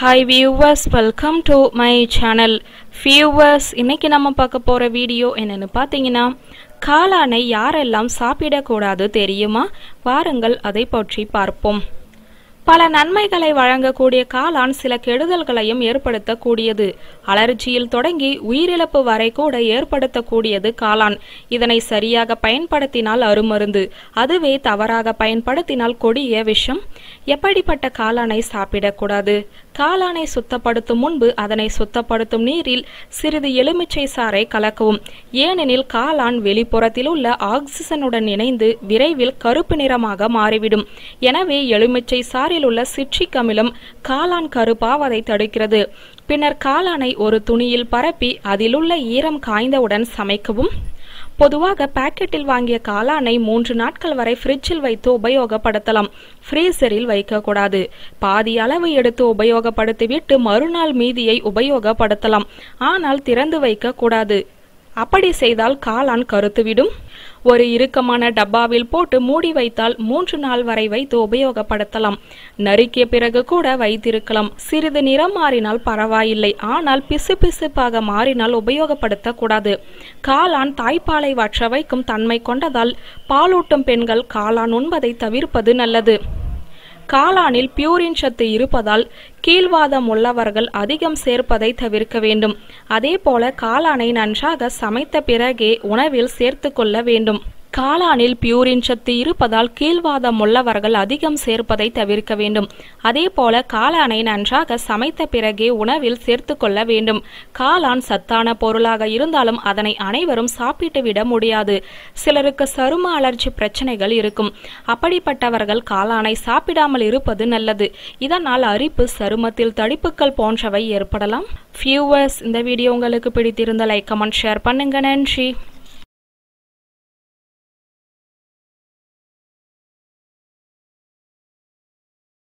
Hi viewers welcome to my channel viewers இன்றைக்கி நம்ம பார்க்க போகிற வீடியோ என்னென்னு பார்த்தீங்கன்னா காளானை யாரெல்லாம் சாப்பிடக்கூடாது தெரியுமா? வாருங்கள் அதை பற்றி பார்ப்போம். பல நன்மைகளை வழங்கக்கூடிய காளான் சில கெடுதல்களையும் ஏற்படுத்தக்கூடியது. அலர்ஜியில் தொடங்கி உயிரிழப்பு வரை கூட ஏற்படுத்தக்கூடியது காளான். இதனை சரியாக பயன்படுத்தினால் அருமருந்து. அதுவே தவறாக பயன்படுத்தினால் கொடிய விஷம். எப்படிப்பட்ட காளானை சாப்பிடக்கூடாது? காளானை சுத்தப்படுத்தும் முன்பு அதனை சுத்தப்படுத்தும் நீரில் சிறிது எலுமிச்சை சாறை கலக்கவும். ஏனெனில் காளான் வெளிப்புறத்தில் உள்ள ஆக்சிஜனுடன் இணைந்து விரைவில் கருப்பு நிறமாக மாறிவிடும். எனவே எலுமிச்சை சாறில் உள்ள சிட்ரிக் அமிலம் காளான் கருப்பாவதை தடுக்கிறது. பின்னர் காளானை ஒரு துணியில் பரப்பி அதிலுள்ள ஈரம் காய்ந்தவுடன் சமைக்கவும். பொதுவாக பாக்கெட்டில் வாங்கிய காளானை மூன்று நாட்கள் வரை ஃப்ரிட்ஜில் வைத்து உபயோகப்படுத்தலாம். ஃப்ரீசரில் வைக்கக்கூடாது. பாதி அளவு எடுத்து உபயோகப்படுத்திவிட்டு மறுநாள் மீதியை உபயோகப்படுத்தலாம். ஆனால் திறந்து வைக்கக்கூடாது. அப்படி செய்தால் காளான் கருத்துவிடும். ஒரு இறுக்கமான டப்பாவில் போட்டு மூடி வைத்தால் மூன்று நாள் வரை வைத்து உபயோகப்படுத்தலாம். நறுக்கிய பிறகு கூட வைத்திருக்கலாம். சிறிது நிறம் மாறினால் பரவாயில்லை. ஆனால் பிசு பிசுப்பாக மாறினால் உபயோகப்படுத்தக்கூடாது. காளான் தாய்ப்பாலை வற்ற வைக்கும் தன்மை கொண்டதால் பாலூட்டும் பெண்கள் காளான் உண்பதை தவிர்ப்பது நல்லது. காளானில் பியூரின் சத்து இருப்பதால் கீழ்வாதம் உள்ளவர்கள் அதிகம் சேர்ப்பதை தவிர்க்க வேண்டும். அதேபோல காளானை நன்றாக சமைத்த பிறகே உணவில் சேர்த்து கொள்ள வேண்டும். காளானில் பியூரின் சத்து இருப்பதால் கீழ்வாதம் உள்ளவர்கள் அதிகம் சேர்ப்பதை தவிர்க்க வேண்டும். அதே போல காளானை நன்றாக சமைத்த பிறகே உணவில் சேர்த்து கொள்ள வேண்டும். காளான் சத்தான பொருளாக இருந்தாலும் அதனை அனைவரும் சாப்பிட்டு விட முடியாது. சிலருக்கு சரும அலர்ஜி பிரச்சனைகள் இருக்கும். அப்படிப்பட்டவர்கள் காளானை சாப்பிடாமல் இருப்பது நல்லது. இதனால் அரிப்பு சருமத்தில் தடிப்புகள் போன்றவை ஏற்படலாம். ஃபியூவர்ஸ் இந்த வீடியோ உங்களுக்கு பிடித்திருந்த லைக் கமெண்ட் ஷேர் பண்ணுங்க. நன்றி.